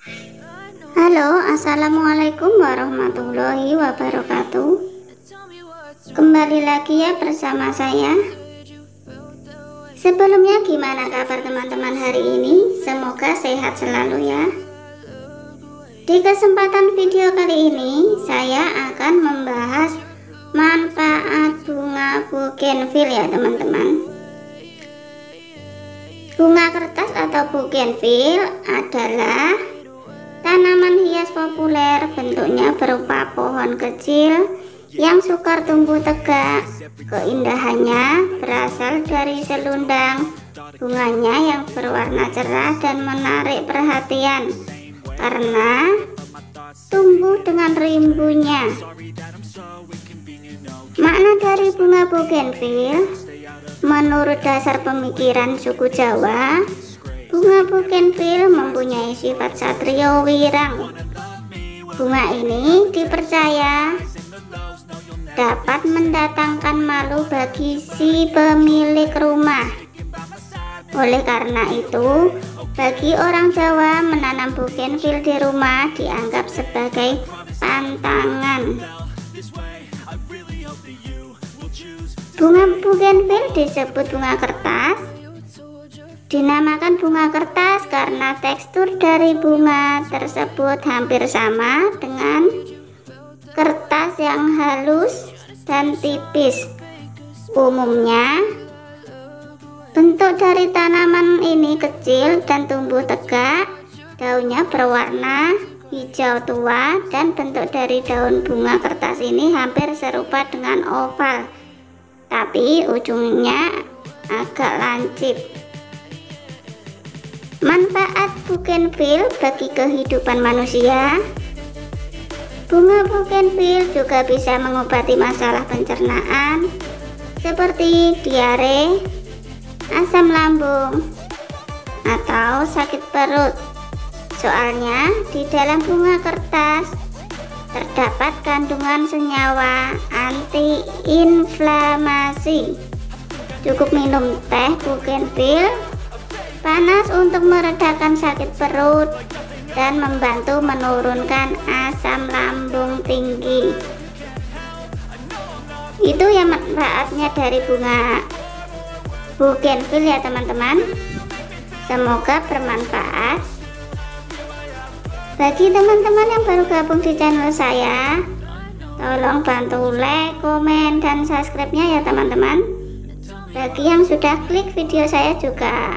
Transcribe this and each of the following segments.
Halo, Assalamualaikum warahmatullahi wabarakatuh. Kembali lagi ya bersama saya. Sebelumnya gimana kabar teman-teman hari ini? Semoga sehat selalu ya. Di kesempatan video kali ini Saya akan membahas manfaat bunga bougainville ya teman-teman. Bunga kertas atau bougainville adalah tanaman hias populer bentuknya berupa pohon kecil yang sukar tumbuh tegak. Keindahannya berasal dari selundang bunganya yang berwarna cerah dan menarik perhatian karena tumbuh dengan rimbunya. Makna dari bunga bougainville Menurut dasar pemikiran suku Jawa, bunga bougainville mempunyai sifat satrio wirang. Bunga ini dipercaya dapat mendatangkan malu bagi si pemilik rumah. Oleh karena itu, bagi orang Jawa menanam bougainville di rumah dianggap sebagai pantangan. Bunga bougainville disebut bunga kertas. Dinamakan bunga kertas karena tekstur dari bunga tersebut hampir sama dengan kertas yang halus dan tipis. Umumnya, bentuk dari tanaman ini kecil dan tumbuh tegak. Daunnya berwarna hijau tua dan bentuk dari daun bunga kertas ini hampir serupa dengan oval tapi ujungnya agak lancip. Manfaat bougainville bagi kehidupan manusia Bunga bougainville juga bisa mengobati masalah pencernaan seperti diare, asam lambung, atau sakit perut. Soalnya di dalam bunga kertas terdapat kandungan senyawa antiinflamasi. Cukup minum teh bougainville panas untuk meredakan sakit perut dan membantu menurunkan asam lambung tinggi. Itu yang manfaatnya dari bunga bougainville ya teman-teman. Semoga bermanfaat bagi teman-teman yang baru gabung di channel saya tolong bantu like, komen, dan subscribe-nya ya teman-teman bagi yang sudah klik video saya juga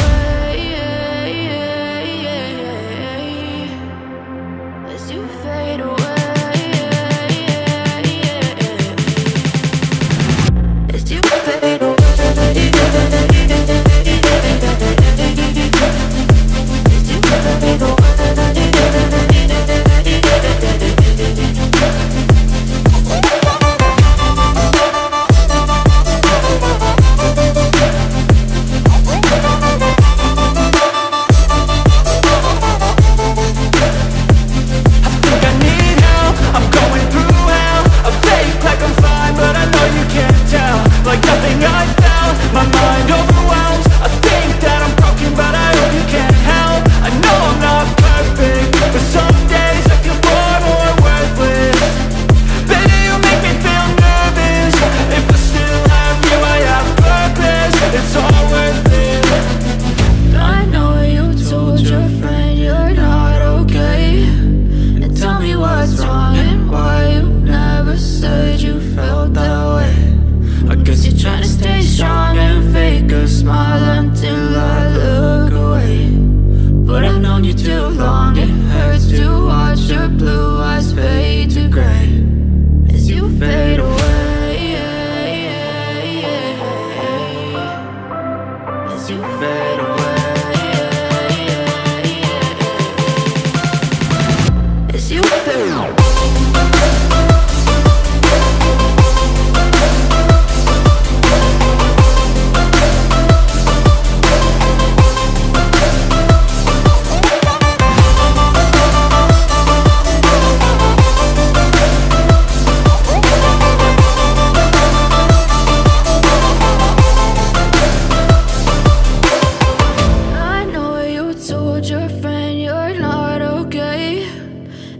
Hey!